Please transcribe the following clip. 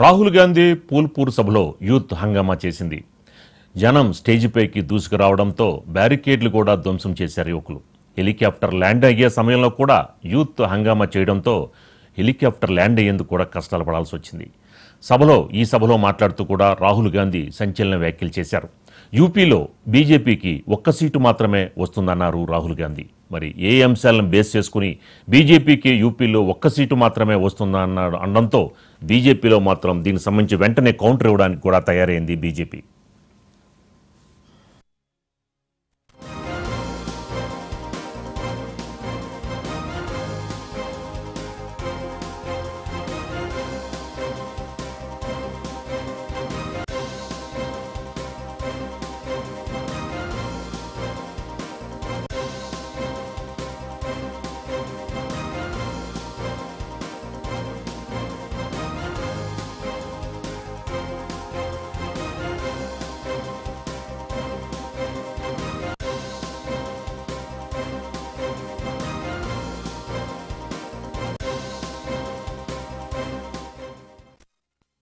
రాహుల్ గాంధీ పూల్పూర్ సభలో యూత్ హంగామా చేసింది. జనం స్టేజిపైకి దూసుకురావడంతో బ్యారికేడ్లు కూడా ధ్వంసం చేశారు యువకులు. హెలికాప్టర్ ల్యాండ్ అయ్యే సమయంలో కూడా యూత్ హంగామా చేయడంతో హెలికాప్టర్ ల్యాండ్ అయ్యేందుకు కూడా కష్టాలు పడాల్సి వచ్చింది. సభలో ఈ సభలో మాట్లాడుతూ కూడా రాహుల్ గాంధీ సంచలన వ్యాఖ్యలు చేశారు. యూపీలో బీజేపీకి ఒక్క సీటు మాత్రమే వస్తుందన్నారు రాహుల్ గాంధీ. మరి ఏ అంశాలను బేస్ చేసుకుని బీజేపీకి యూపీలో ఒక్క సీటు మాత్రమే వస్తుందన్నాడు అనడంతో బీజేపీలో మాత్రం దీనికి సంబంధించి వెంటనే కౌంటర్ ఇవ్వడానికి కూడా తయారైంది బీజేపీ.